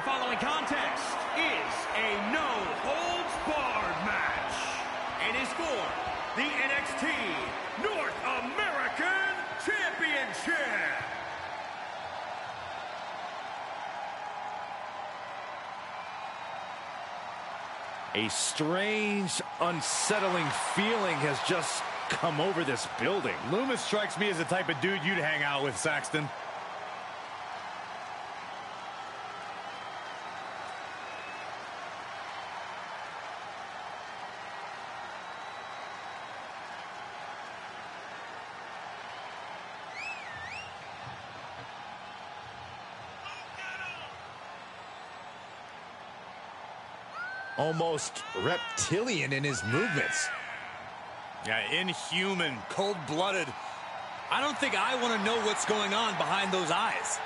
The following contest is a no-holds-barred match and is for the NXT North American Championship. A strange, unsettling feeling has just come over this building. Lumis strikes me as the type of dude you'd hang out with, Saxton. Almost reptilian in his movements. Yeah, inhuman, cold-blooded. I don't think I want to know what's going on behind those eyes.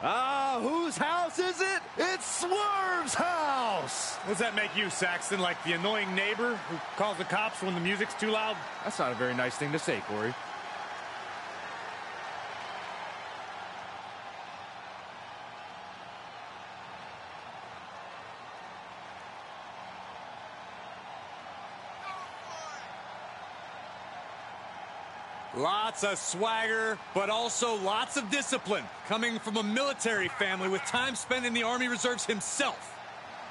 Ah, whose house is it? It's Swerve's house! What Does that make you, Saxton, like the annoying neighbor who calls the cops when the music's too loud? That's not a very nice thing to say, Corey. Lots of swagger, but also lots of discipline. Coming from a military family with time spent in the Army Reserves himself.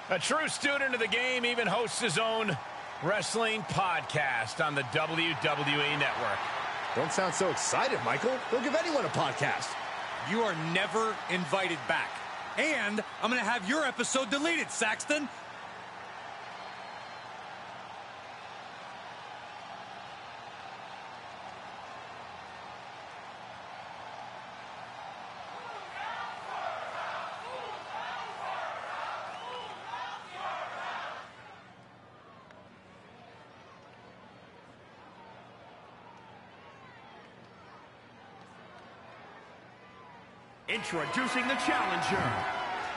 A true student of the game even hosts his own wrestling podcast on the WWE Network. Don't sound so excited, Michael. Don't give anyone a podcast. You are never invited back. And I'm going to have your episode deleted, Saxton. Introducing the challenger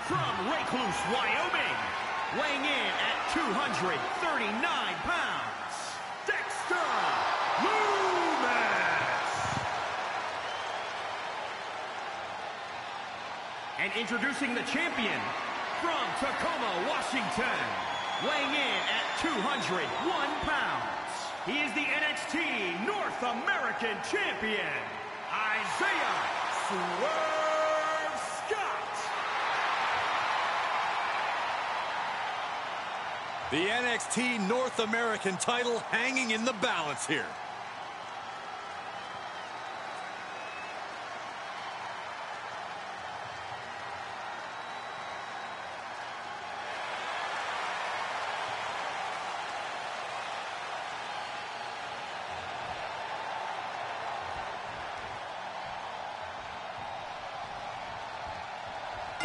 from Recluse, Wyoming, weighing in at 239 pounds, Dexter Lumis. And introducing the champion from Tacoma, Washington, weighing in at 201 pounds. He is the NXT North American Champion, Isaiah Swerve The NXT North American title hanging in the balance here.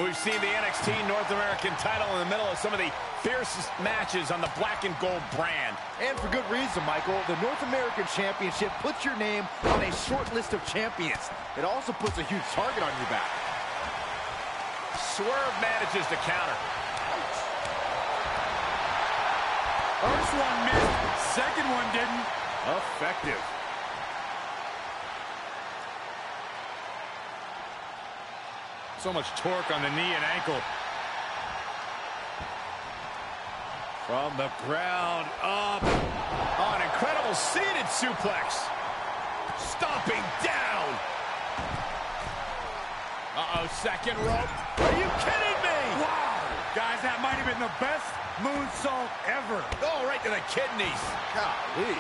We've seen the NXT North American title in the middle of some of the fiercest matches on the black and gold brand. And for good reason, Michael. The North American Championship puts your name on a short list of champions. It also puts a huge target on your back. Swerve manages to counter. First one missed, second one didn't. Effective. So much torque on the knee and ankle. From the ground up. Oh, an incredible seated suplex. Stomping down. Uh-oh, second rope. Are you kidding me? Wow! Guys, that might have been the best moonsault ever. Oh, right to the kidneys. Golly.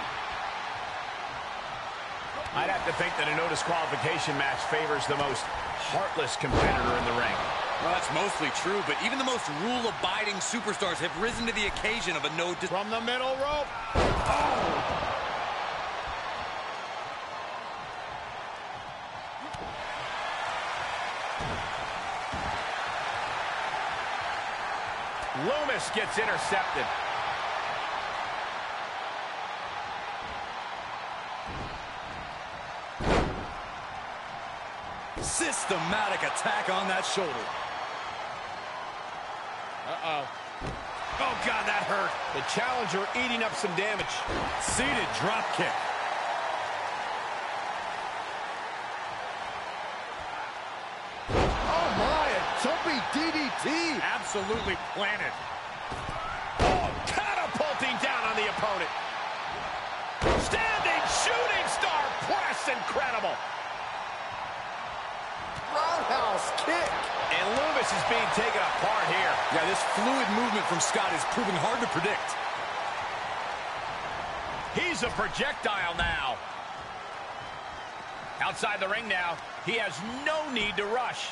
I'd have to think that a no disqualification match favors the most heartless competitor in the ring. Well, that's mostly true, but even the most rule-abiding superstars have risen to the occasion of a no... From the middle rope. Oh! Lumis gets intercepted. Systematic attack on that shoulder. Uh-oh. Oh, God, that hurt. The challenger eating up some damage. Seated drop kick. Oh, my, a jumping DDT. Absolutely planted. Oh, catapulting down on the opponent. Standing shooting star press. Incredible. Roundhouse kick. Lumis is being taken apart here. Yeah, this fluid movement from Scott is proving hard to predict. He's a projectile now. Outside the ring now. He has no need to rush.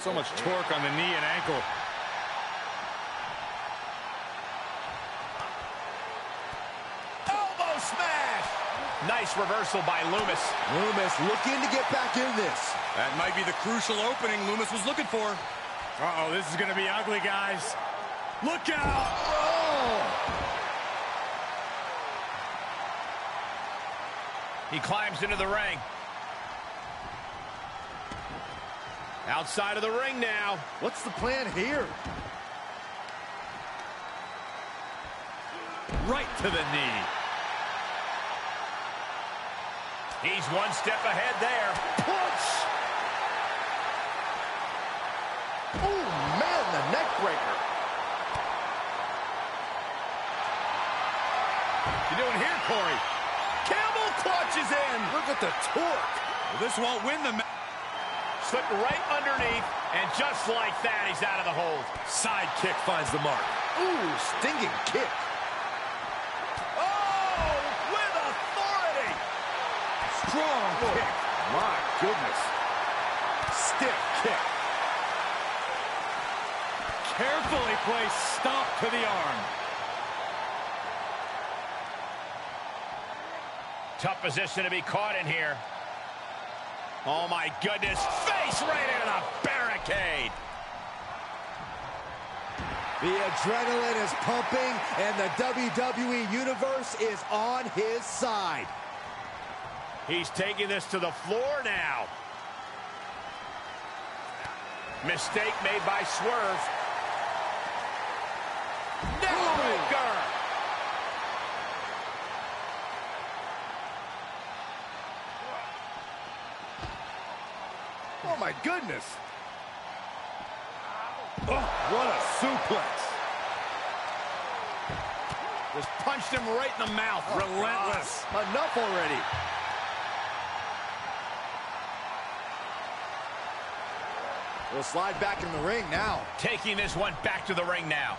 So much torque on the knee and ankle. Elbow smash. Nice reversal by Lumis. Lumis looking to get back in this. That might be the crucial opening Lumis was looking for. Uh-oh, this is going to be ugly, guys. Look out! Oh. He climbs into the ring. Outside of the ring now. What's the plan here? Right to the knee. He's one step ahead there. Punch! Oh, man, the neck breaker. You doing here, Corey? Camel clutches in. Look at the torque. Well, this won't win the match. Slipped right underneath, and just like that, he's out of the hold. Side kick finds the mark. Ooh, stinging kick. Oh, with authority. Strong kick. My goodness. Stiff kick. Carefully placed stop to the arm. Tough position to be caught in here. Oh, my goodness. Face right into the barricade. The adrenaline is pumping, and the WWE Universe is on his side. He's taking this to the floor now. Mistake made by Swerve. Neckbreaker. Oh, my goodness. Oh, what a suplex. Just punched him right in the mouth. Oh, Relentless. Enough already. We'll slide back in the ring now. Taking this one back to the ring now.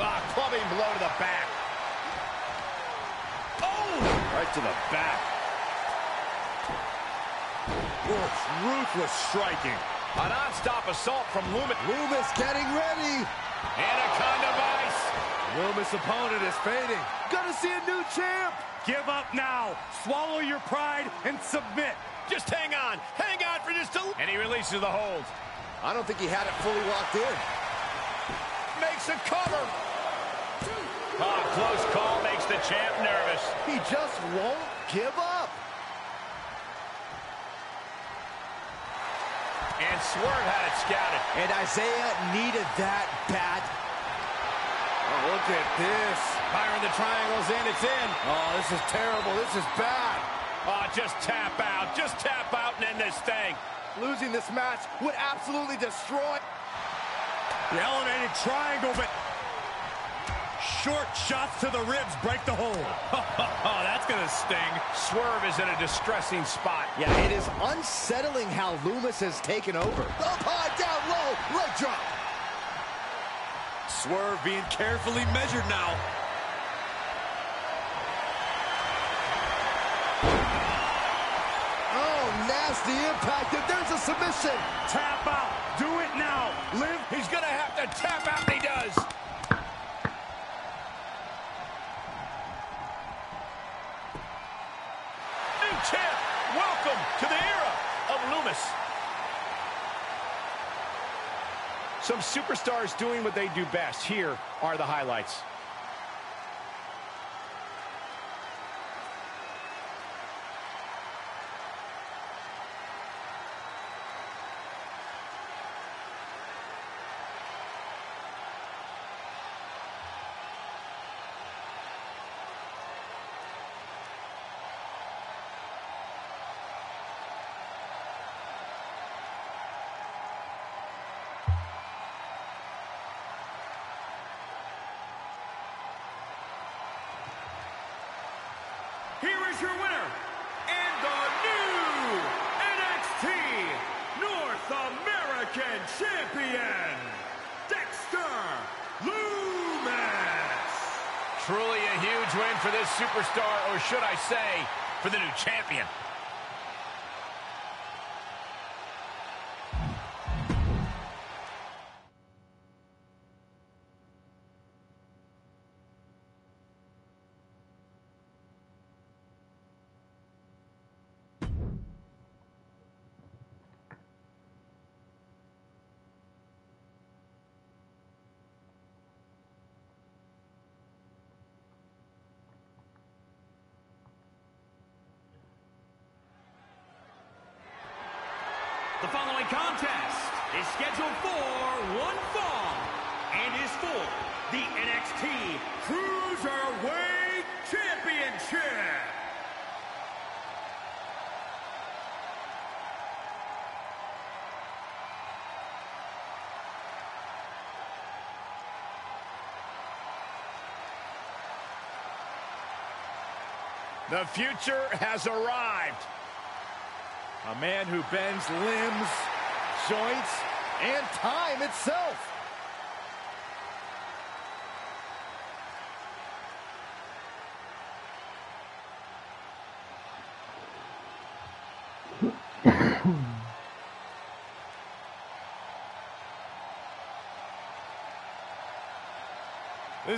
Ah, clubbing blow to the back. Oh! Right to the back. Oof, ruthless striking. A non-stop assault from Lumis. Loomis getting ready. Anaconda Vice. Lumis' opponent is fading. Gonna see a new champ. Give up now. Swallow your pride and submit. Just hang on. Hang on for just a... And he releases the hold. I don't think he had it fully locked in. Makes a cover. Ah, close call makes the champ nervous. He just won't give up. And Swerve had it scouted. And Isaiah needed that bat. Oh, look at this. Firing the triangles in, it's in. Oh, this is terrible. This is bad. Oh, just tap out. Just tap out and end this thing. Losing this match would absolutely destroy. The elevated triangle, but short shots to the ribs break the hold. Oh, that's going to sting. Swerve is in a distressing spot. Yeah, it is unsettling how Lumis has taken over. Up high, down low, leg drop. Swerve being carefully measured now. Oh, nasty impact. And there's a submission. Tap out. Do it now. Liv. He's going to have to tap out. He does. New champ. Welcome to the era of Lumis. Some superstars doing what they do best. Here are the highlights. Champion, Dexter Lumis. Truly a huge win for this superstar, or should I say, for the new champion. The future has arrived. A man who bends limbs, joints, and time itself.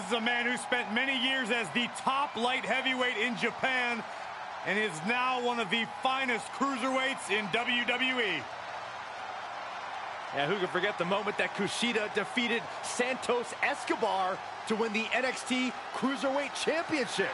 This is a man who spent many years as the top light heavyweight in Japan and is now one of the finest cruiserweights in WWE. Yeah, who can forget the moment that Kushida defeated Santos Escobar to win the NXT Cruiserweight Championship?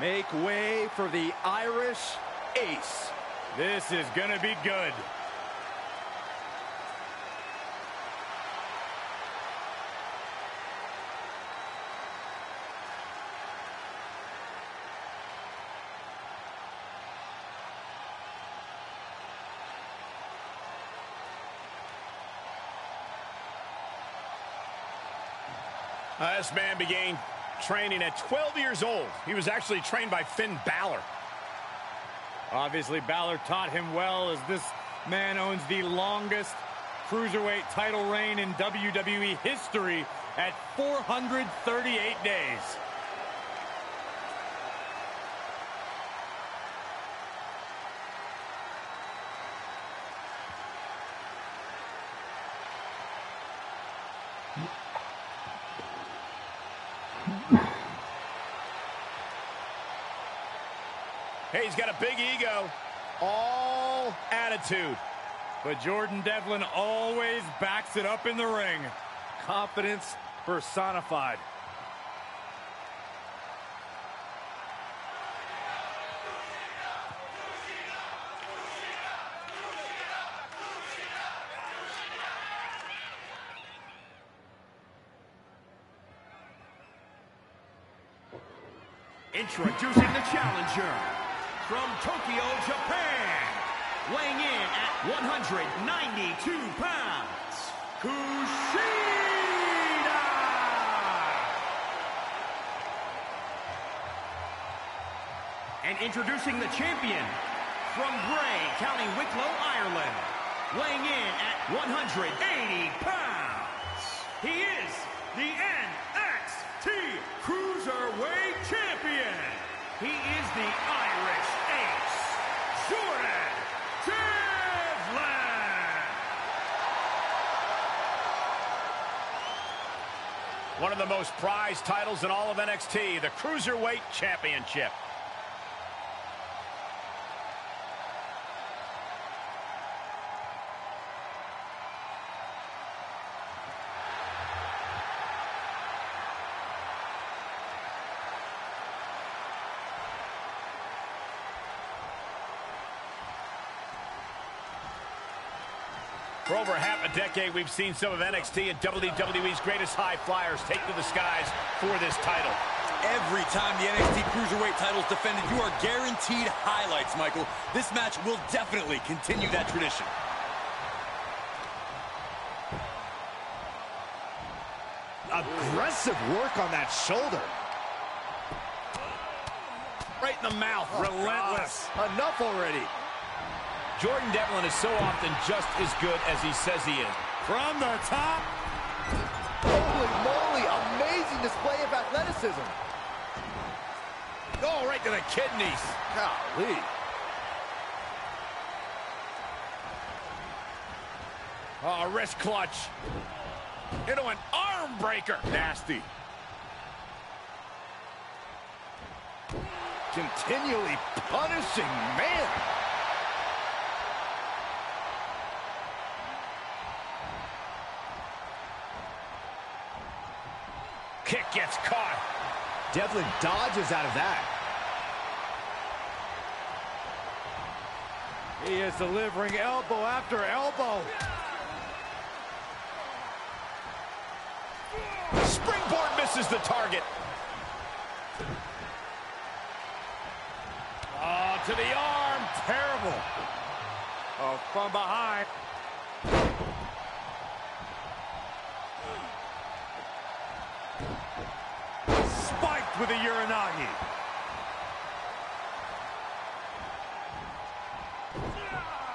Make way for the Irish Ace. This is going to be good. This man began training at 12 years old. He was actually trained by Finn Balor. Obviously, Balor taught him well as this man owns the longest cruiserweight title reign in WWE history at 438 days. Hey, he's got a big ego. All attitude. But Jordan Devlin always backs it up in the ring. Confidence personified. Introducing the challenger from Tokyo, Japan, weighing in at 192 pounds, Kushida! And introducing the champion from Bray, County Wicklow, Ireland, weighing in at 180 pounds. One of the most prized titles in all of NXT, the Cruiserweight Championship. A decade, we've seen some of NXT and WWE's greatest high flyers take to the skies for this title. Every time the NXT Cruiserweight title is defended, you are guaranteed highlights, Michael. This match will definitely continue that tradition. Aggressive work on that shoulder. Right in the mouth, oh, relentless. Enough already. Jordan Devlin is so often just as good as he says he is. From the top. Holy moly, amazing display of athleticism. Oh, right to the kidneys. Golly. Oh, wrist clutch. Into an arm breaker. Nasty. Continually punishing, man. Gets caught. Devlin dodges out of that. He is delivering elbow after elbow. Springboard misses the target. Oh, to the arm. Terrible. Oh, from behind. With a Uranage.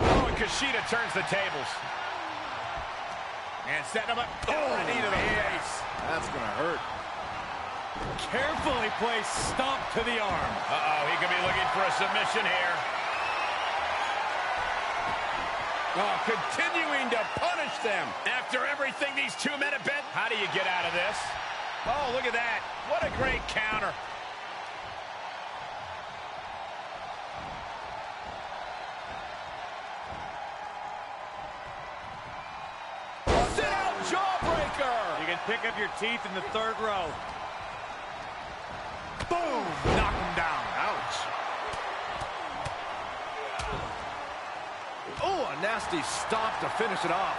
Oh, and Kushida turns the tables. And setting him up. Oh, oh knee to the face. That's going to hurt. Carefully placed stomp to the arm. Uh-oh, he could be looking for a submission here. Oh, continuing to punish them. After everything these two men have been, how do you get out of this? Oh, look at that. What a great counter. Sit out jawbreaker. You can pick up your teeth in the third row. Boom. Knock him down. Ouch. Oh, a nasty stop to finish it off.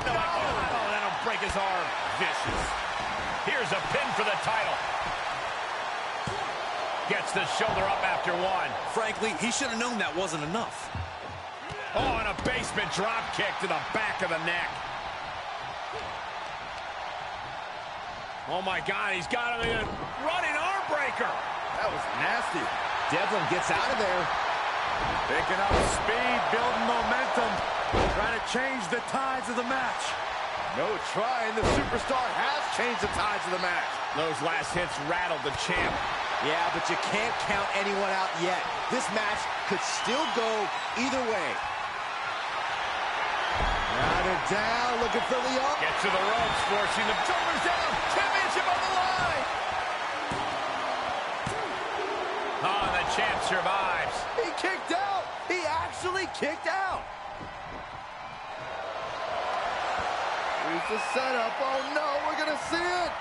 Oh, oh, break his arm. Vicious. Here's a pin for the title. Gets the shoulder up after one. Frankly, he should have known that wasn't enough. Oh, and a basement drop kick to the back of the neck. Oh, my God, he's got him in running arm breaker. That was nasty. Devlin gets out of there. Picking up speed, building momentum. Trying to change the tides of the match. No trying. The superstar has changed the tides of the match. Those last hits rattled the champ. Yeah, but you can't count anyone out yet. This match could still go either way. It down, looking for the arm. Gets to the ropes, forcing the Shoulders down, championship on the line. Oh, the champ survives. He kicked out. He actually kicked out. The setup. Oh, no, we're going to see it.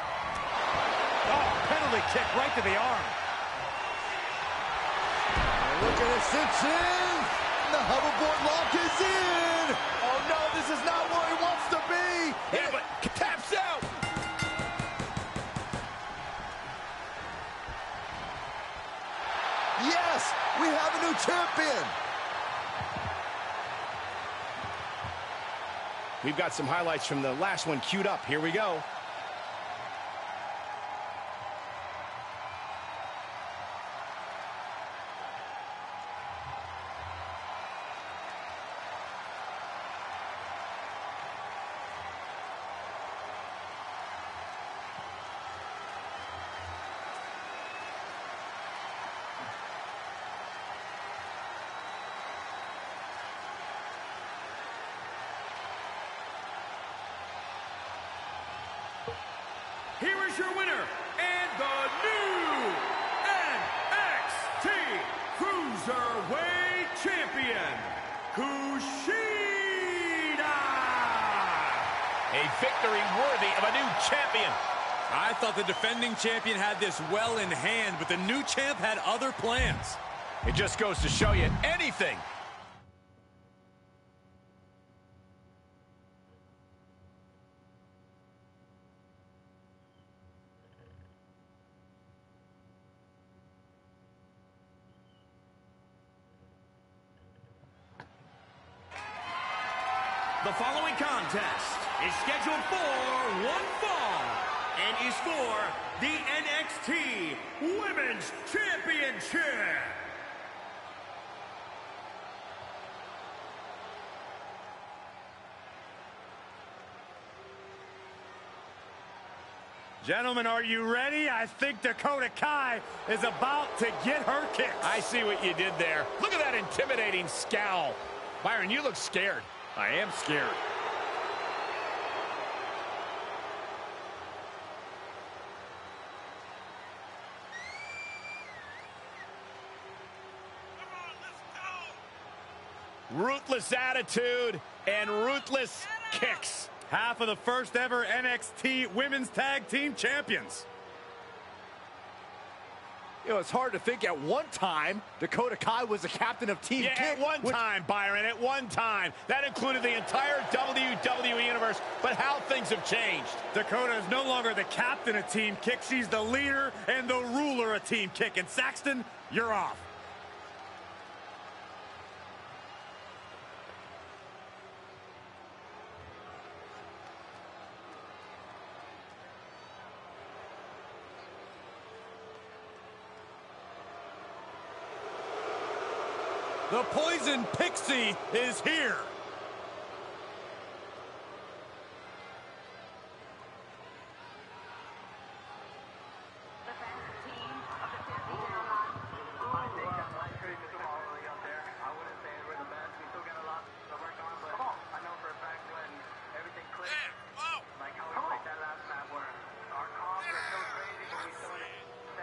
Oh, penalty kick right to the arm. And Look at it, cinch in. The hoverboard lock is in. Oh, no, this is not where he wants to be. Yeah, but taps out. Yes, we have a new champion. We've got some highlights from the last one queued up. Here we go. Here is your winner and the new NXT Cruiserweight Champion, Kushida. A victory worthy of a new champion. I thought the defending champion had this well in hand, but the new champ had other plans. It just goes to show you anything The following contest is scheduled for one fall and is for the NXT Women's Championship. Gentlemen, are you ready? I think Dakota Kai is about to get her kicks. I see what you did there. Look at that intimidating scowl. Byron, you look scared. I am scared. Come on, let's go! ruthless attitude and ruthless kicks. Half of the first ever NXT Women's Tag Team Champions. You know, it's hard to think at one time Dakota Kai was the captain of Team Yeah, Kick. at one which- time, Byron, at one time. That included the entire WWE Universe, but how things have changed. Dakota is no longer the captain of Team Kick. She's the leader and the ruler of Team Kick. And Saxton, you're off. Poison Pixie is here.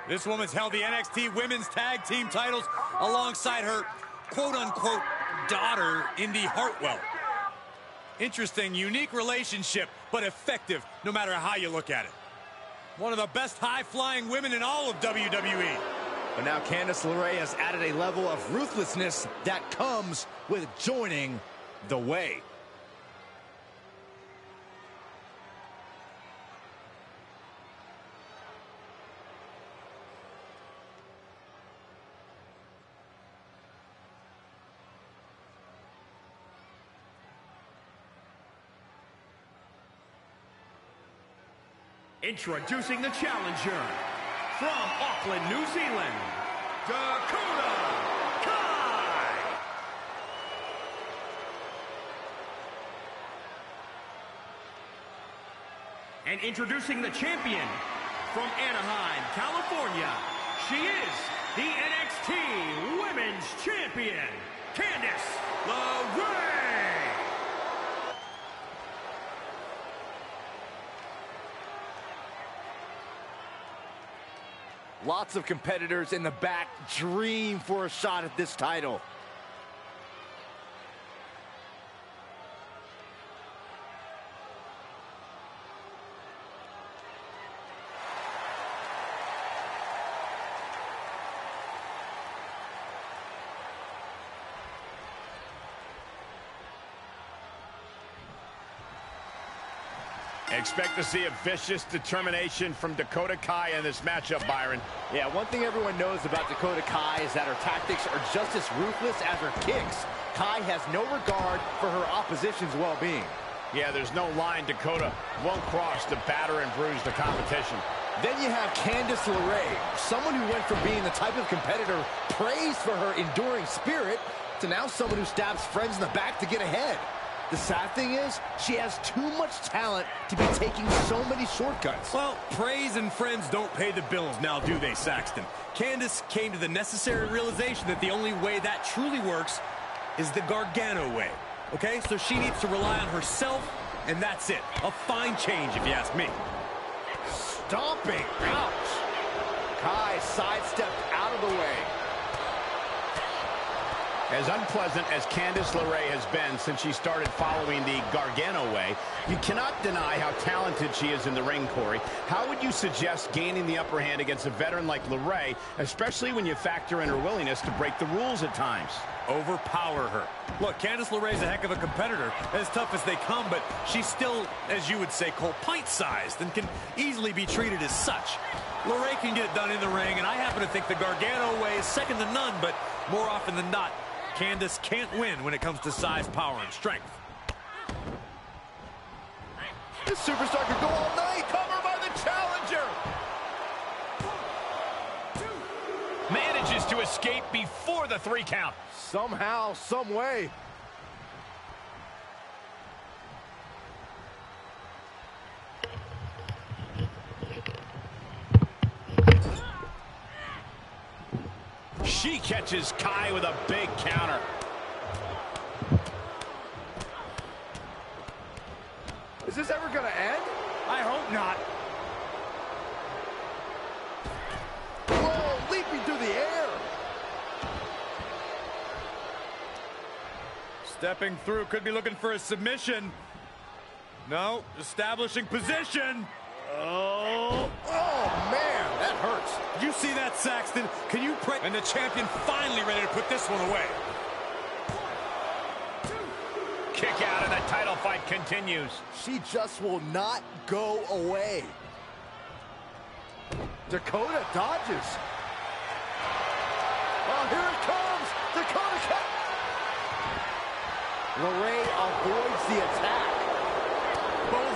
This woman's held the NXT Women's Tag Team titles alongside her quote-unquote daughter, Indi Hartwell. Interesting, unique relationship, but effective no matter how you look at it. One of the best high-flying women in all of WWE. But now Candice LeRae has added a level of ruthlessness that comes with joining the way. Introducing the challenger from Auckland, New Zealand, Dakota Kai. And introducing the champion from Anaheim, California, she is the NXT Women's Champion, Candice LeRae. Lots of competitors in the back dream for a shot at this title. Expect to see a vicious determination from Dakota Kai in this matchup, Byron. Yeah, one thing everyone knows about Dakota Kai is that her tactics are just as ruthless as her kicks. Kai has no regard for her opposition's well-being. Yeah, there's no line Dakota won't cross to batter and bruise the competition. Then you have Candice LeRae, someone who went from being the type of competitor praised for her enduring spirit to now someone who stabs friends in the back to get ahead. The sad thing is, she has too much talent to be taking so many shortcuts. Well, praise and friends don't pay the bills now, do they, Saxton? Candice came to the necessary realization that the only way that truly works is the Gargano way. Okay, so she needs to rely on herself, and that's it. A fine change, if you ask me. Stomping. Ouch. Kai sidestepped out of the way. As unpleasant as Candice LeRae has been since she started following the Gargano way, you cannot deny how talented she is in the ring, Corey. How would you suggest gaining the upper hand against a veteran like LeRae, especially when you factor in her willingness to break the rules at times? Overpower her. Look, Candice LeRae's a heck of a competitor, as tough as they come, but she's still, as you would say, Cole, pint-sized and can easily be treated as such. LeRae can get it done in the ring, and I happen to think the Gargano way is second to none, but more often than not, Candice can't win when it comes to size, power, and strength. This superstar could go all night. Cover by the challenger. Manages to escape before the three count. Somehow, some way. She catches Kai with a big counter. Is this ever going to end? I hope not. Whoa, leaping through the air. Stepping through, could be looking for a submission. No, establishing position. Oh, Oh, man, that hurts. You see that, Saxton? Can you pray? And the champion finally ready to put this one away. Kick out and the title fight continues. She just will not go away. Dakota dodges. Oh, here it comes. Dakota cut. LeRae avoids the attack.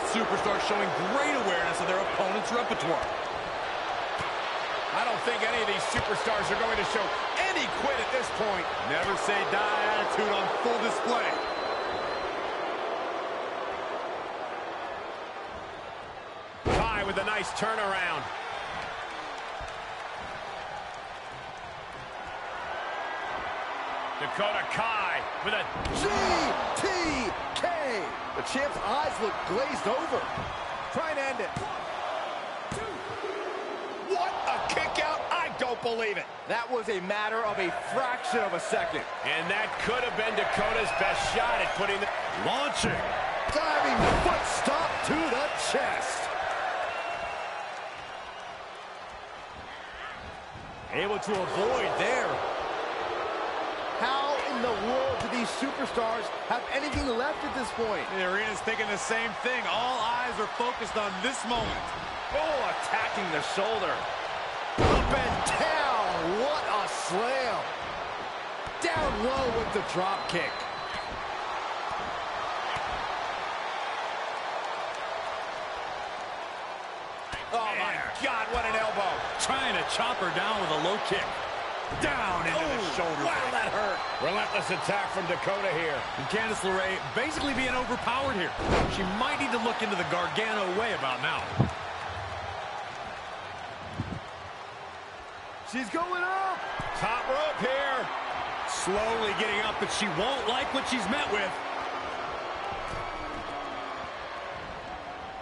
Superstars showing great awareness of their opponent's repertoire. I don't think any of these superstars are going to show any quit at this point. Never say die attitude on full display. Kai with a nice turnaround. Dakota Kai with a The champ's eyes look glazed over. Try and end it. what a kick out. I don't believe it. That was a matter of a fraction of a second. And that could have been Dakota's best shot at putting the Launching. Diving foot stop to the chest. Able to avoid there. How in the world do these superstars have anything left at this point? the arena's thinking the same thing. All eyes are focused on this moment. Oh, attacking the shoulder. Up and down. What a slam. Down low with the drop kick. Oh my God, what an elbow. Trying to chop her down with a low kick. Down into the shoulder. Wow, that hurt. Relentless attack from Dakota here. And Candice LeRae basically being overpowered here. She might need to look into the Gargano way about now. She's going up. Top rope here. Slowly getting up, but she won't like what she's met with.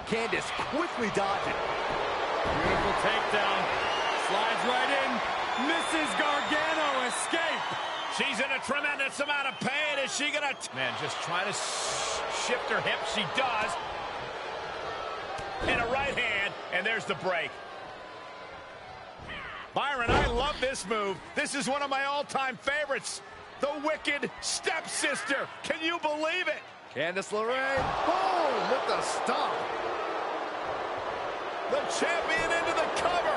Candice quickly dodging. Beautiful takedown. Slides right in. Mrs. Gargano escape. She's in a tremendous amount of pain. Is she gonna... Man, just trying to shift her hip. She does. And a right hand, and there's the break. Byron, I love this move. This is one of my all-time favorites. The Wicked Stepsister. Can you believe it? Candice LeRae. Boom! With the stomp. The champion into the cover.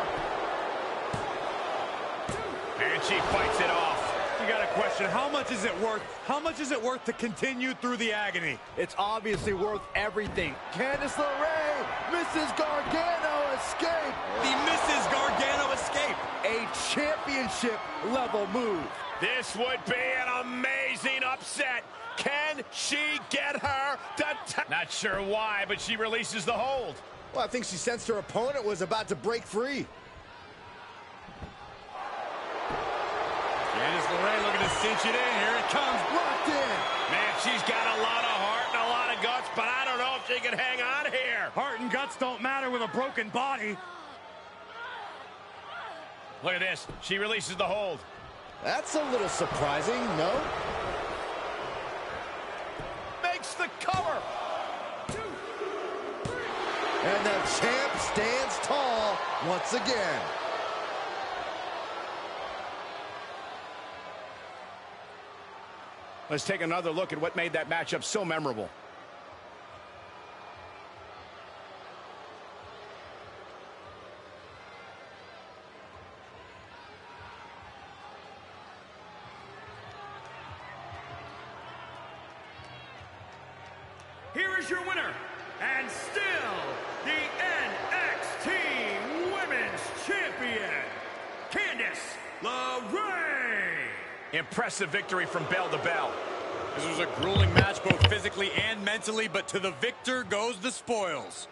And she fights it off. You got a question. How much is it worth? How much is it worth to continue through the agony? It's obviously worth everything. Candice LeRae, Mrs. Gargano escape. The Mrs. Gargano escape. A championship level move. This would be an amazing upset. Can she get her to Not sure why, but she releases the hold. Well, I think she sensed her opponent was about to break free. Candice LeRae looking to cinch it in. Here it comes. Locked in. Man, she's got a lot of heart and a lot of guts, but I don't know if she can hang on here. Heart and guts don't matter with a broken body. Look at this. She releases the hold. That's a little surprising, no? Makes the cover. And the champ stands tall once again. Let's take another look at what made that matchup so memorable. Impressive victory from bell to bell. This was a grueling match both physically and mentally, but to the victor goes the spoils.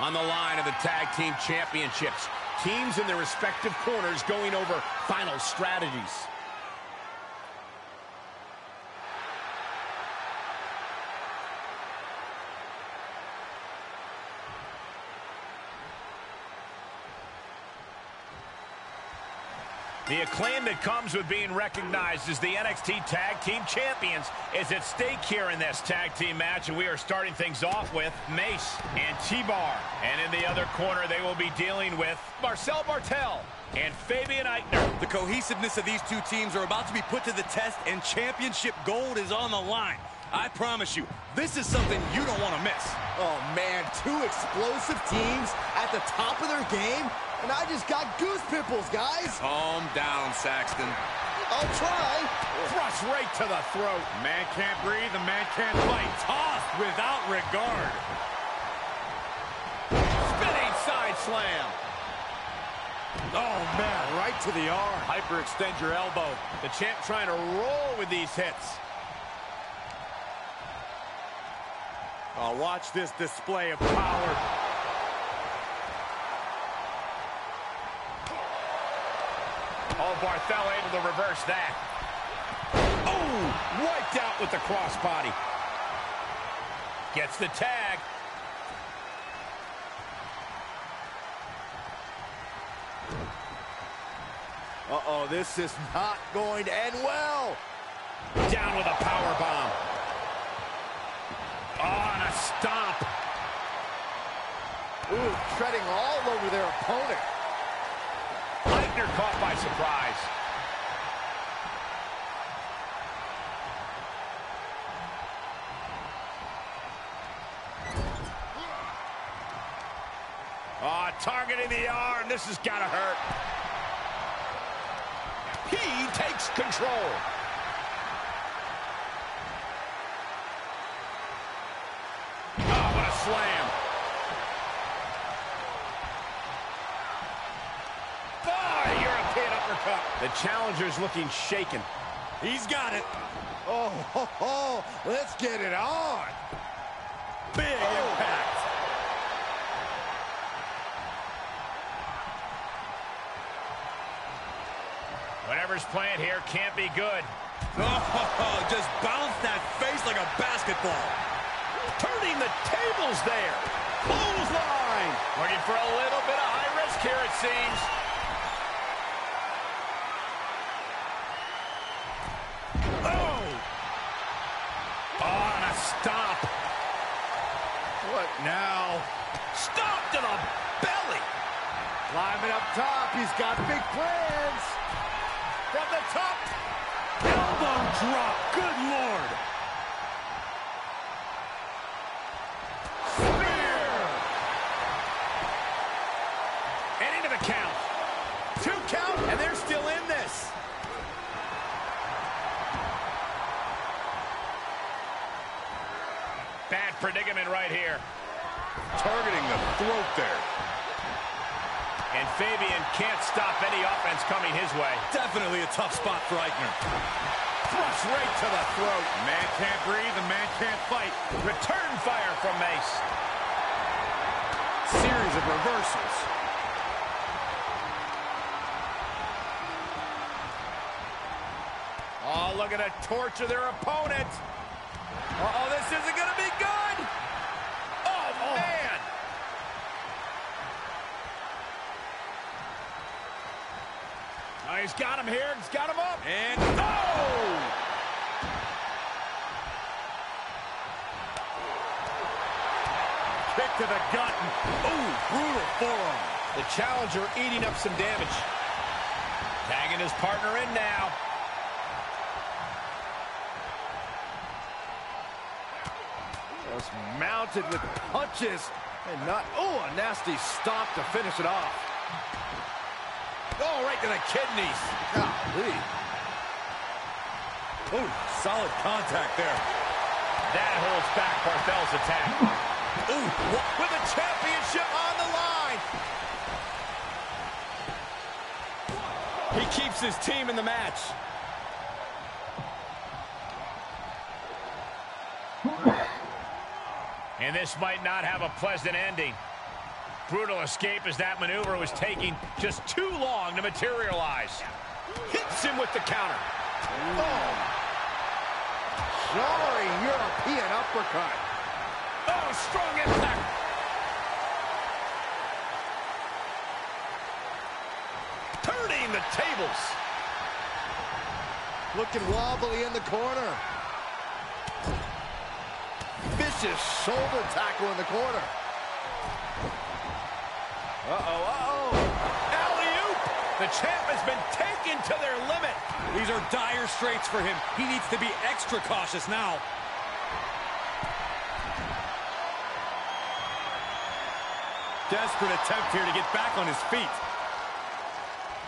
On the line of the tag team championships. Teams in their respective corners going over final strategies. The acclaim that comes with being recognized as the NXT Tag Team Champions is at stake here in this tag team match, and we are starting things off with Mace and T-Bar. And in the other corner, they will be dealing with Marcel Barthel and Fabian Aichner. The cohesiveness of these two teams are about to be put to the test, and championship gold is on the line. I promise you, this is something you don't want to miss. Oh, man, two explosive teams at the top of their game, and I just got goose pimples, guys. Calm down, Saxton. I'll try. Thrust right to the throat. Man can't breathe, the man can't fight. Tossed without regard. Spinning side slam. Oh, man, right to the arm. Hyperextend your elbow. The champ trying to roll with these hits. Oh, watch this display of power. Oh, Barthel able to reverse that. Oh, wiped out with the crossbody. Gets the tag. Uh-oh, this is not going to end well. Down with a power bomb. Oh, and a stomp. Ooh, treading all over their opponent. Aichner caught by surprise. Oh, targeting the arm. This has got to hurt. He takes control. Oh, what a slam. Oh, Uppercut. The challenger's looking shaken. He's got it. Oh, ho, ho, let's get it on. Big oh. impact. Whatever's playing here can't be good. Oh, just bounced that face like a basketball. Turning the tables there. Clothesline. Looking for a little bit of high risk here, it seems. Oh! Oh, and a stop. What now? Stop to the belly. Climbing up top, he's got big plans. From the top. Elbow drop. Good Lord. And into the count. Two count, and they're still in this. Bad predicament right here. Targeting the throat there. And Fabian can't stop any offense coming his way. Definitely a tough spot for Aichner. Thrust right to the throat. Man can't breathe, the man can't fight. Return fire from Mace. Series of reversals. Oh, looking to torture their opponent. Uh-oh, this isn't going to be good. Oh, oh. man. Oh, he's got him here. He's got him up. And Oh! Kick to the gut. Ooh, brutal forearm. The challenger eating up some damage. Tagging his partner in now. Just mounted with punches and not, oh, a nasty stop to finish it off. Oh, right to the kidneys. Golly. oh, solid contact there. That holds back Barthel's attack. Ooh, With the championship on the line. He keeps his team in the match. And this might not have a pleasant ending. Brutal escape as that maneuver was taking just too long to materialize. Hits him with the counter. Oh. Soaring European uppercut. Oh, strong impact. Turning the tables. Looking wobbly in the corner. Vicious shoulder tackle in the corner. Uh-oh, uh-oh. Alley-oop. The champ has been taken to their limit. These are dire straits for him. He needs to be extra cautious now. Desperate attempt here to get back on his feet.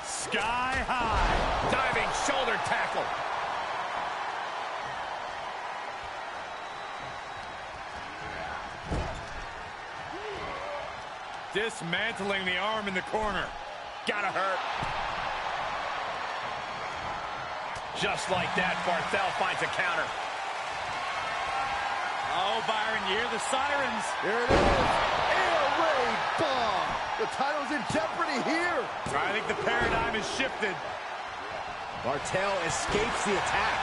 Sky high. Diving shoulder tackle. Dismantling the arm in the corner. Gotta hurt. Just like that, Barthel finds a counter. Oh, Byron, you hear the sirens. Here it is. Air raid bomb. The title's in jeopardy here. I think the paradigm has shifted. Barthel escapes the attack.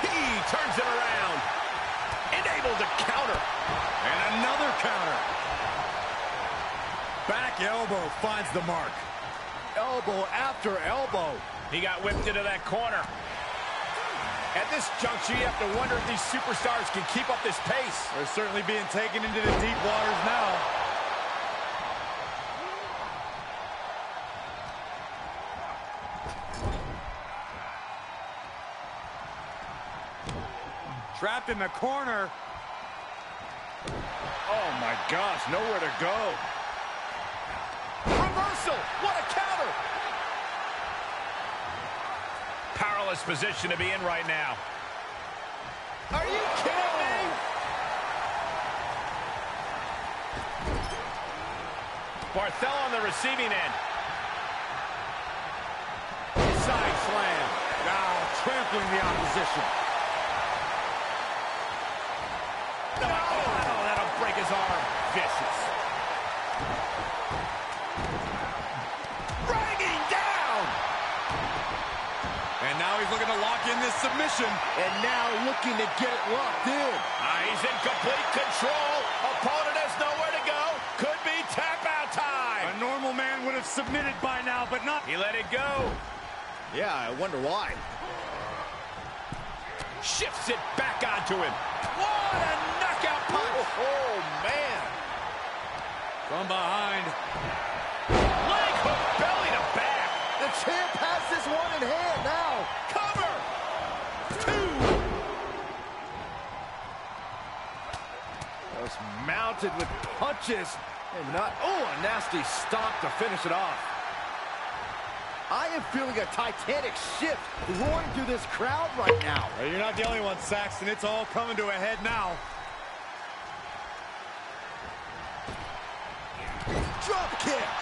He turns it around. And able to counter. And another counter. Back elbow finds the mark. Elbow after elbow. He got whipped into that corner. At this juncture, you have to wonder if these superstars can keep up this pace. They're certainly being taken into the deep waters now. Trapped in the corner. Oh my gosh, nowhere to go. Reversal! What a counter! Powerless position to be in right now. Are you kidding me? Barthel on the receiving end. Side slam. Now trampling the opposition. Oh, that'll break his arm. Vicious. Dragging down! And now he's looking to lock in this submission. And now looking to get it locked in. Ah, he's in complete control. Opponent has nowhere to go. Could be tap out time. A normal man would have submitted by now, but not. He let it go. Yeah, I wonder why. Shifts it back onto him. What a knockout punch. Oh, man. From behind. The champ has this one in hand now. Cover. Two. Just mounted with punches. And not, oh, a nasty stop to finish it off. I am feeling a titanic shift roaring through this crowd right now. Well, you're not the only one, Saxton. It's all coming to a head now. Drop kick.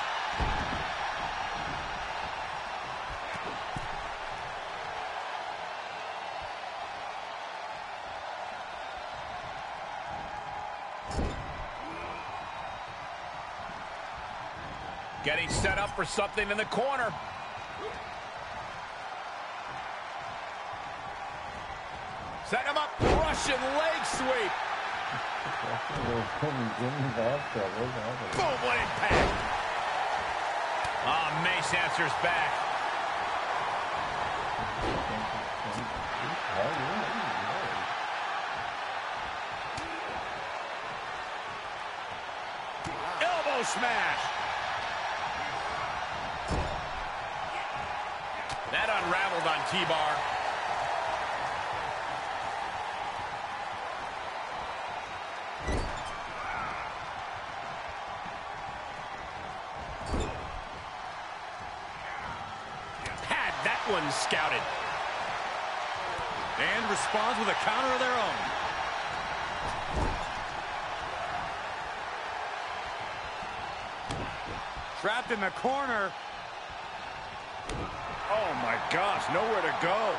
Getting set up for something in the corner. Set him up. Russian leg sweep. Boom, what impact. Ah, Mace answers back. Elbow smash. On T-Bar. Had that one scouted. And responds with a counter of their own. Trapped in the corner. Oh my gosh, nowhere to go.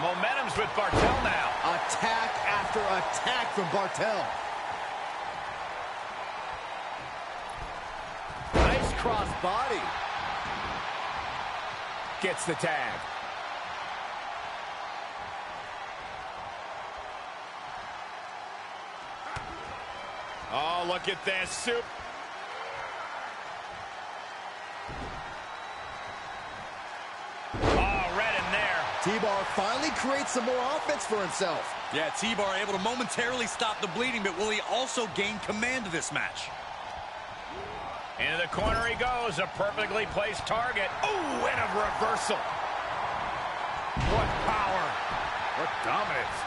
Momentum's with Barthel now. Attack after attack from Barthel. cross body. Gets the tag. Oh, look at this. Soup. Oh, red in there. T-Bar finally creates some more offense for himself. Yeah, T-Bar able to momentarily stop the bleeding, but will he also gain command of this match? Into the corner he goes. A perfectly placed target. Oh, and a reversal. What power. What dominance.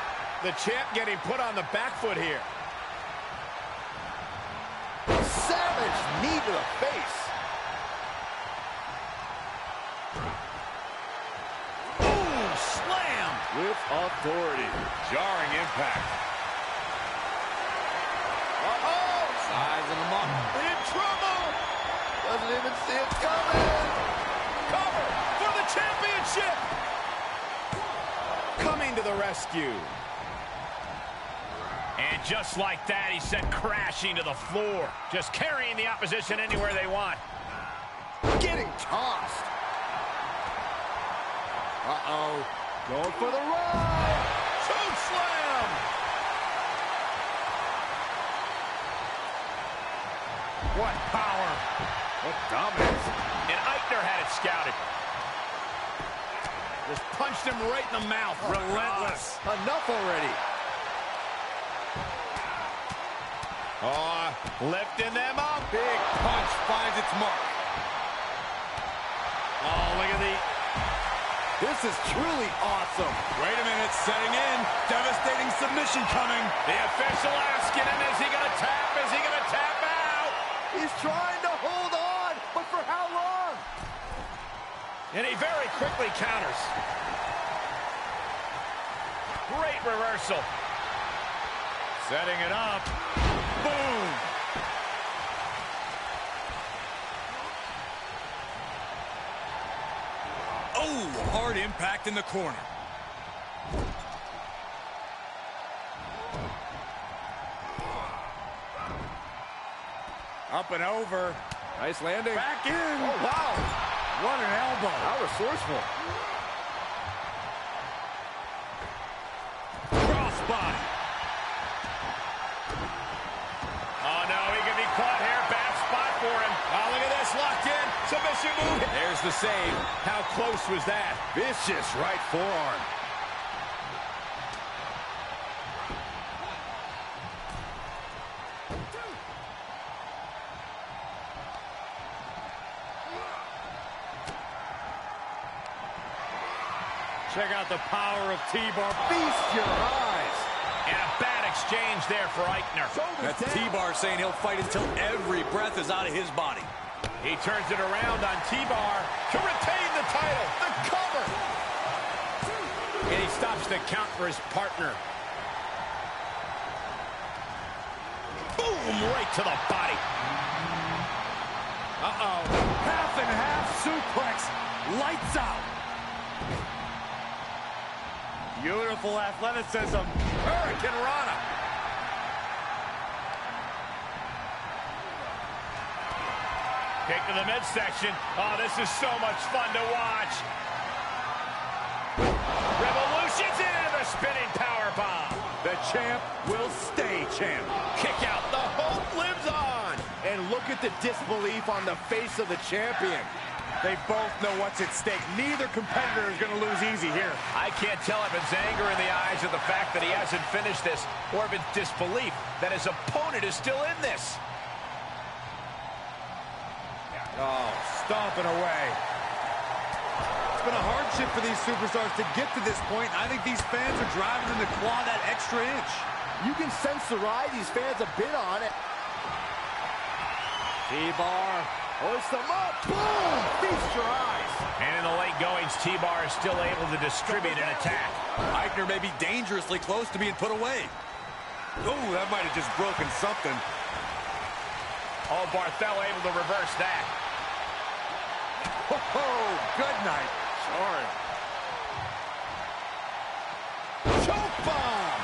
The champ getting put on the back foot here. Savage knee to the face. Ooh, slam. With authority. Jarring impact. Uh-oh! Sizing him up. In trouble! Doesn't even see it coming! Cover for the championship. Coming to the rescue. And just like that, he sent crashing to the floor. Just carrying the opposition anywhere they want. Getting tossed. Uh-oh. Going for the ride. Choke slam. What power. What dominance. And Aichner had it scouted. Just punched him right in the mouth. Oh, Relentless. Enough already. Oh, lifting them up. Big punch finds its mark. Oh, look at the... This is truly awesome. Wait a minute, setting in. Devastating submission coming. The official asking him, is he going to tap? Is he going to tap out? He's trying to hold on, but for how long? And he very quickly counters. Great reversal. Setting it up. Boom. Oh, hard impact in the corner. Up and over. Nice landing. Back in. Oh, wow. What an elbow. How resourceful. Crossbody. Oh, no, he can be caught here. Bad spot for him. Oh, look at this. Locked in. Submission move. There's the save. How close was that? Vicious right forearm. Check out the power of T-Bar. Feast your eyes. And a bad exchange there for Aichner. That's T-Bar saying he'll fight until every breath is out of his body. He turns it around on T-Bar to retain the title. The cover. And he stops the count for his partner. Boom, right to the body. Uh-oh. Half and half suplex. Lights out. Beautiful athleticism. Hurricanrana. Kick to the midsection. Oh, this is so much fun to watch. Revolutions into the spinning power bomb. The champ will stay champ. Kick out. The hope lives on. And look at the disbelief on the face of the champion. They both know what's at stake. Neither competitor is going to lose easy here. I can't tell if it's anger in the eyes of the fact that he hasn't finished this or if it's disbelief that his opponent is still in this. Oh, stomping away. It's been a hardship for these superstars to get to this point. I think these fans are driving them to claw that extra inch. You can sense the ride these fans have been on it. T-bar. Hoist them up. Boom! Feast your eyes. And in the late goings, T-Bar is still able to distribute an attack. Aichner may be dangerously close to being put away. Oh, that might have just broken something. Oh, Barthel able to reverse that. Oh, good night. Sorry. Choke bomb!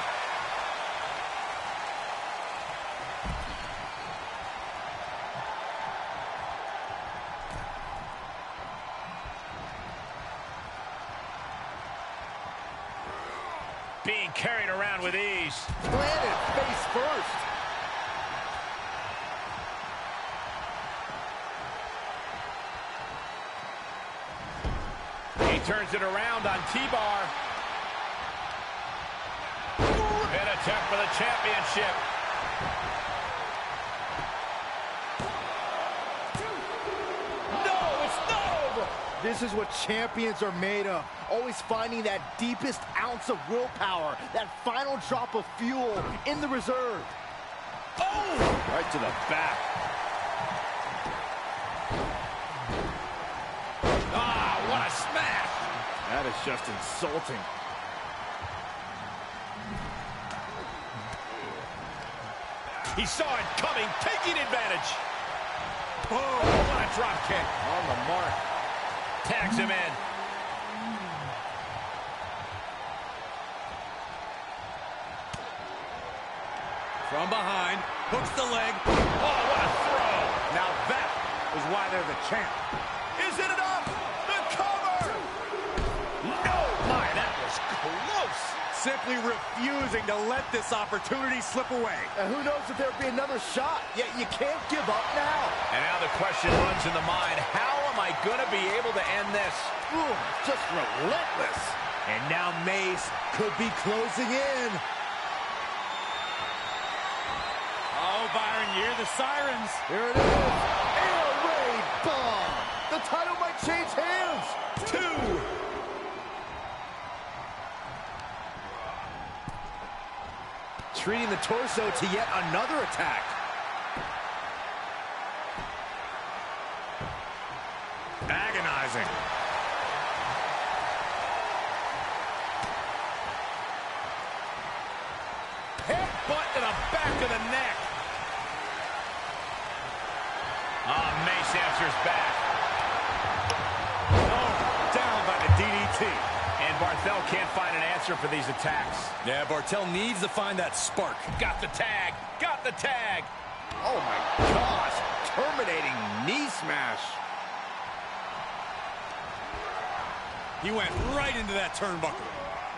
Being carried around with ease. Planted face first. Turns it around on T-Bar. Pin attempt for the championship. No, it's not over. This is what champions are made of. Always finding that deepest ounce of willpower, that final drop of fuel in the reserve. Oh! Right to the back. Is just insulting. He saw it coming, taking advantage. Oh, what a drop kick. On the mark. Tags him in. From behind, hooks the leg. Oh, what a throw. Now that is why they're the champ. Is it enough? The cover! No! My, that was close. Simply refusing to let this opportunity slip away. And who knows if there'll be another shot, yet you can't give up now. And now the question runs in the mind, how am I going to be able to end this? Boom, just relentless. And now Mace could be closing in. Oh, Byron, you hear the sirens. Here it is. Air raid bomb. The title might change hands. Treating the torso to yet another attack. Agonizing. Headbutt to the back of the neck. Ah, Mace answers back. Oh, down by the DDT. And Barthel can't find an answer for these attacks. Yeah, Barthel needs to find that spark. Got the tag. Got the tag. Oh my gosh, terminating knee smash. He went right into that turnbuckle.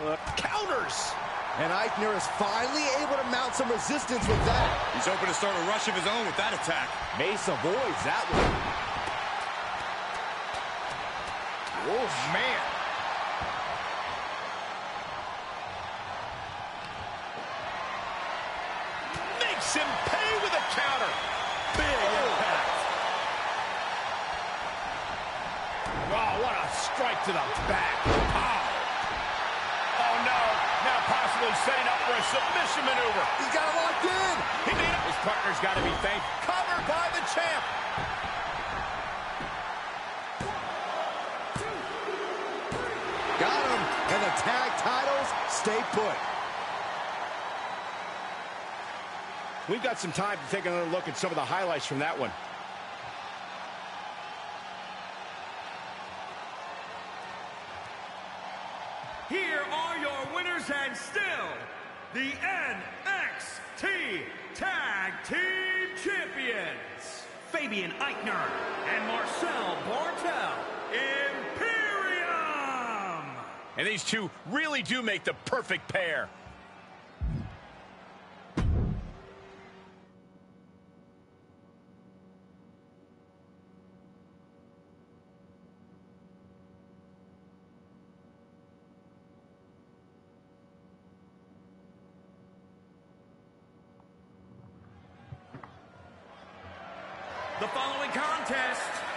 Uh, counters. And Aichner is finally able to mount some resistance with that. He's hoping to start a rush of his own with that attack. Mace avoids that one. Oh, man. Makes him pay with a counter. Big impact. Oh, what a strike to the back. Pow. Oh, no. Now possibly setting up for a submission maneuver. He's got it locked in. He made it. His partner's got to be thanked. Covered by the champ. Got him. And the tag titles stay put. We've got some time to take another look at some of the highlights from that one. Fabian Aichner and Marcel Barthel, Imperium. And these two really do make the perfect pair.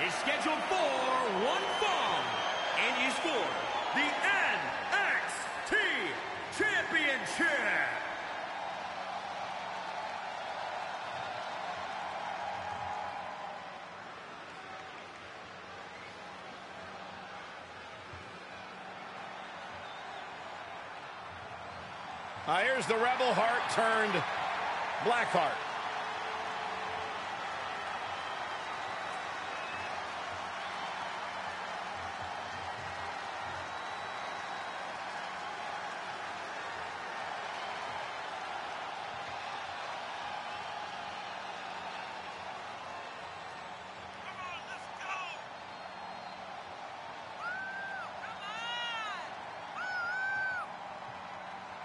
Is scheduled for one fall and is for the NXT Championship. Uh, here's the Rebel Heart turned Blackheart.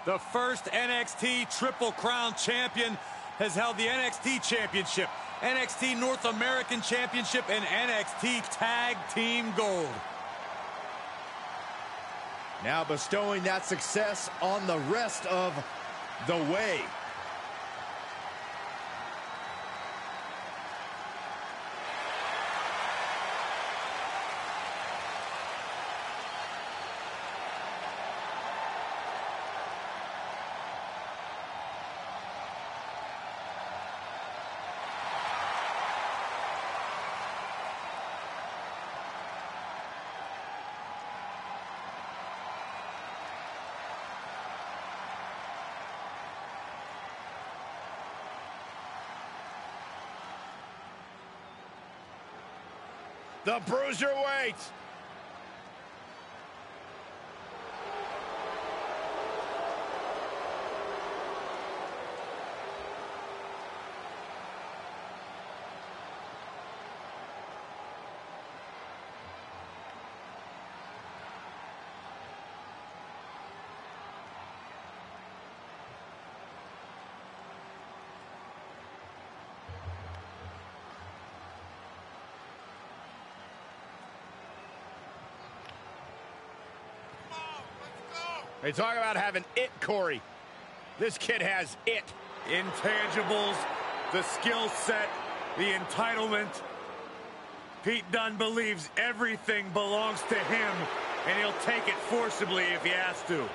The first NXT Triple Crown champion has held the NXT Championship, NXT North American Championship, and NXT Tag Team Gold. Now bestowing that success on the rest of the way. The Bruiserweight. They talk about having it, Corey. This kid has it. Intangibles, the skill set, the entitlement. Pete Dunne believes everything belongs to him, and he'll take it forcibly if he has to.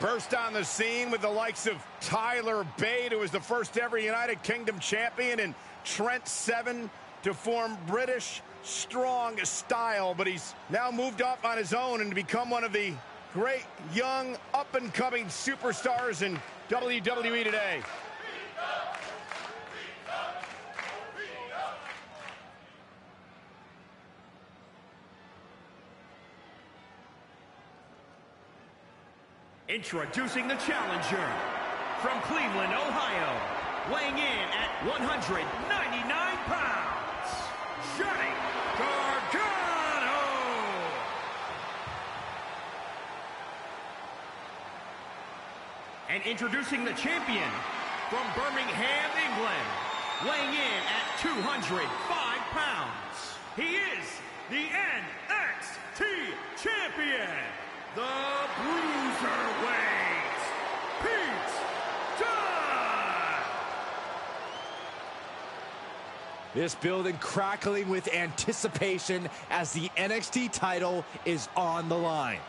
Burst on the scene with the likes of Tyler Bate, who was the first ever United Kingdom champion, and Trent Seven to form British strong style. But he's now moved off on his own and to become one of the great young up-and-coming superstars in WWE today. Introducing the challenger from Cleveland, Ohio, weighing in at 199 And introducing the champion from Birmingham, England, weighing in at 205 pounds, he is the NXT champion, the Bruiserweight, Pete Dunne. This building crackling with anticipation as the NXT title is on the line.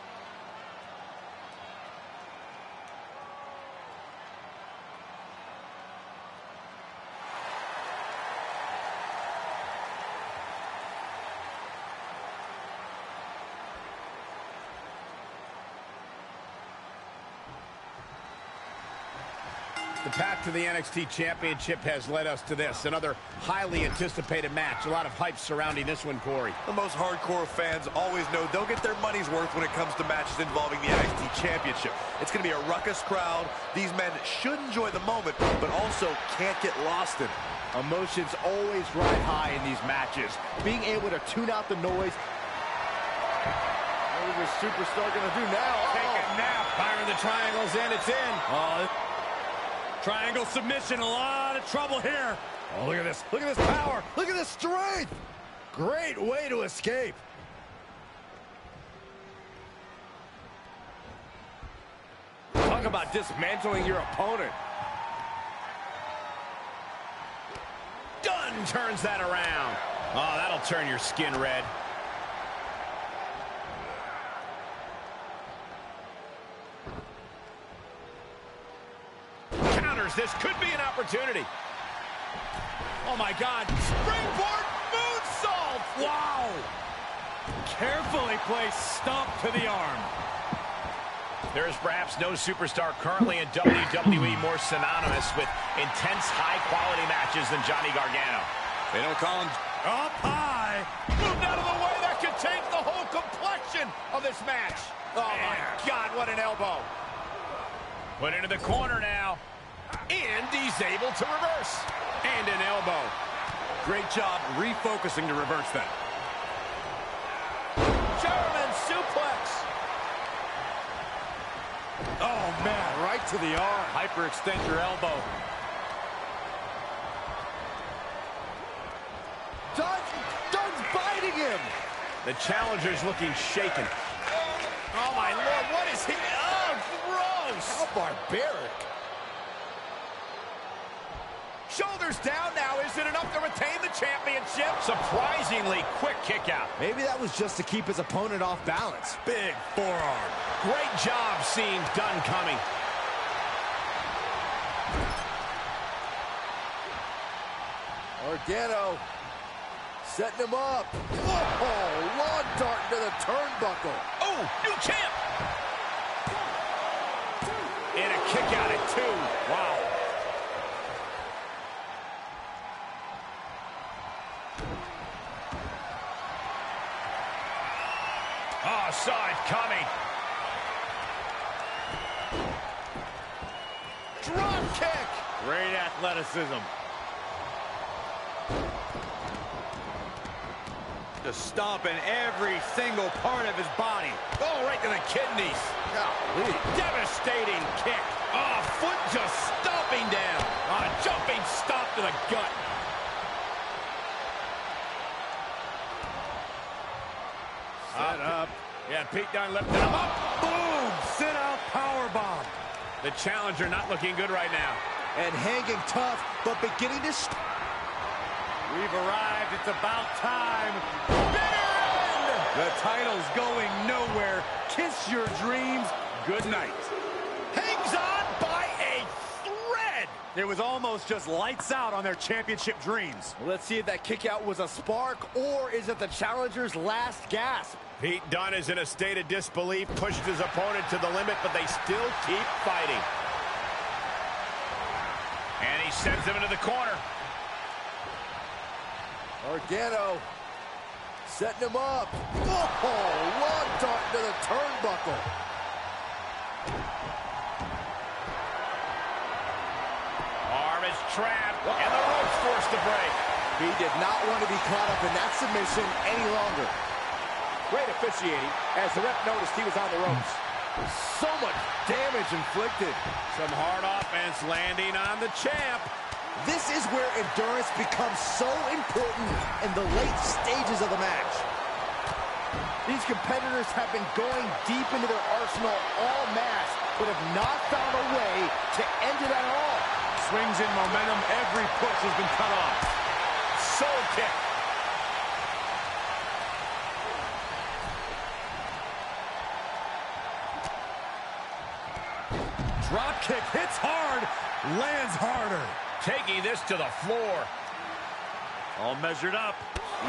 Path to the NXT Championship has led us to this, another highly anticipated match. A lot of hype surrounding this one, Corey. The most hardcore fans always know they'll get their money's worth when it comes to matches involving the NXT Championship. It's going to be a ruckus crowd. These men should enjoy the moment, but also can't get lost in it. Emotions always ride high in these matches. Being able to tune out the noise. What is this superstar going to do now? Take a nap. Firing the triangles in. It's in. Oh, triangle submission, a lot of trouble here. Oh, look at this. Look at this power. Look at this strength. Great way to escape. Talk about dismantling your opponent. Dunne turns that around. Oh, that'll turn your skin red. This could be an opportunity. Oh, my God. Springboard moonsault. Wow! Carefully placed stomp to the arm. There is perhaps no superstar currently in WWE more synonymous with intense, high-quality matches than Johnny Gargano. They don't call him Up high. Moved out of the way. That could change the whole complexion of this match. Oh, my God, what an elbow. Put into the corner now. And he's able to reverse. And an elbow. Great job refocusing to reverse that. German suplex. Oh, man. Right to the arm. Hyperextend your elbow. Dunne, Dunne's biting him. The challenger's looking shaken. Oh, my Lord, what is he? Oh, gross! How barbaric. Shoulders down now. Is it enough to retain the championship? Surprisingly quick kick out. Maybe that was just to keep his opponent off balance. Big forearm. Great job seeing Dunne coming. Gargano setting him up. Oh, lawn dart into the turnbuckle. Oh, new champ! And a kick out at two. Wow. Athleticism. Just stomping every single part of his body. Oh, right to the kidneys. Golly. Devastating kick. Oh, foot just stomping down. A jumping stomp to the gut. Set up. Yeah, Pete Dunne lifted him up. Boom! Sit out power bomb. The challenger not looking good right now. And hanging tough, but beginning to... st- We've arrived. It's about time. The title's going nowhere. Kiss your dreams. Good night. Hangs on by a thread. It was almost just lights out on their championship dreams. Let's see if that kick out was a spark, or is it the challenger's last gasp? Pete Dunne is in a state of disbelief, pushes his opponent to the limit, but they still keep fighting. He sends him into the corner. Gargano setting him up. Oh, lawn dart to the turnbuckle. Arm is trapped, and the rope's forced to break. He did not want to be caught up in that submission any longer. Great officiating as the ref noticed he was on the ropes. So much damage inflicted. Some hard offense landing on the champ. This is where endurance becomes so important in the late stages of the match. These competitors have been going deep into their arsenal all match, but have not found a way to end it at all. Swings in momentum. Every push has been cut off. Sole kick. Drop kick hits hard, lands harder. Taking this to the floor. All measured up.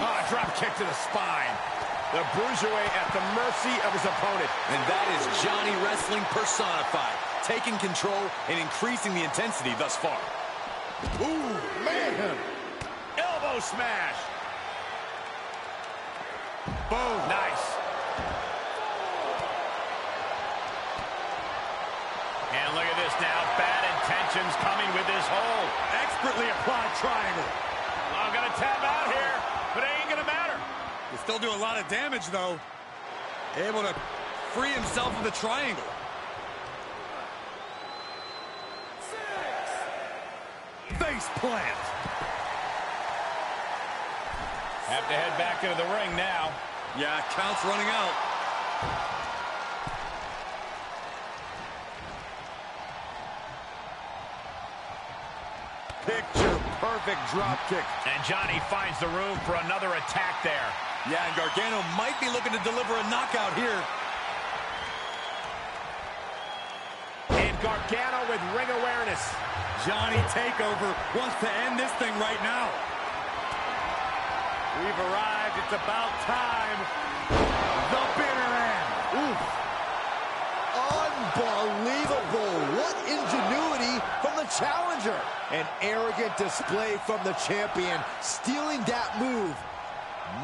Ah, drop kick to the spine. The bruiserweight at the mercy of his opponent. And that is Johnny Wrestling personified, taking control and increasing the intensity thus far. Ooh, man. Elbow smash. Boom. Nice. And look at this now. Bad intentions coming with this hold. Expertly applied triangle. I'm going to tap out here, but it ain't going to matter. Can still do a lot of damage, though. Able to free himself of the triangle. Six. Face plant. Have to head back into the ring now. Yeah, count's running out. Perfect drop kick. And Johnny finds the room for another attack there. Yeah, and Gargano might be looking to deliver a knockout here. And Gargano with ring awareness. Johnny Takeover wants to end this thing right now. We've arrived. It's about time. The bitter end. Oof. Unbelievable. What ingenuity the challenger. An arrogant display from the champion. Stealing that move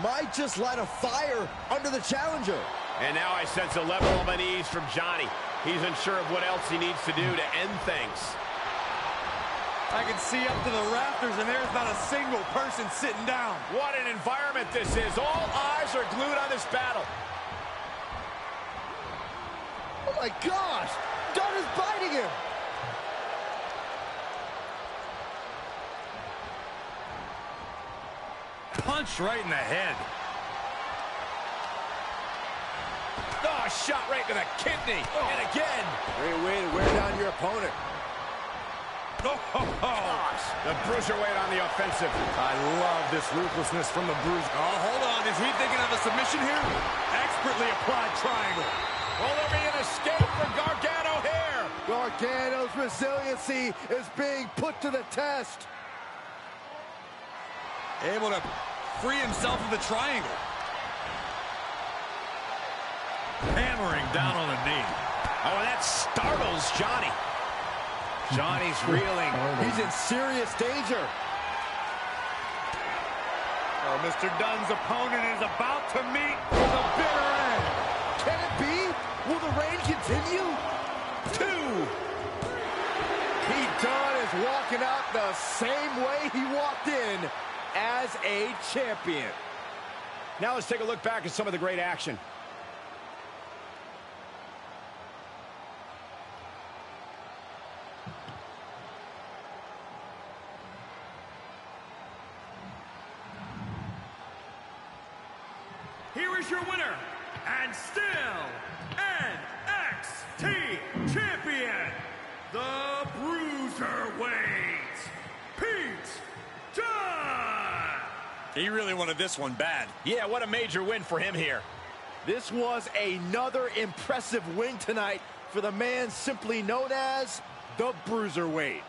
might just light a fire under the challenger. And now I sense a level of unease from Johnny. He's unsure of what else he needs to do to end things. I can see up to the rafters, and there's not a single person sitting down. What an environment this is. All eyes are glued on this battle. Oh my gosh! Dunne is biting him! Punch right in the head. Oh, shot right to the kidney. Oh. And again. Great way to wear down your opponent. Oh, oh, oh. The bruiserweight on the offensive. I love this ruthlessness from the bruiser. Oh, hold on. Is he thinking of a submission here? Expertly applied triangle. Will there be an escape for Gargano here? Gargano's resiliency is being put to the test. Able to free himself of the triangle. Hammering down on the knee. Oh, and that startles Johnny. Johnny's reeling. He's in serious danger. Oh, Mr. Dunne's opponent is about to meet with a bitter end. Can it be? Will the reign continue? Two. Pete Dunne is walking out the same way he walked in as a champion. Now let's take a look back at some of the great action. He really wanted this one bad. Yeah, what a major win for him here. This was another impressive win tonight for the man simply known as the Bruiserweight.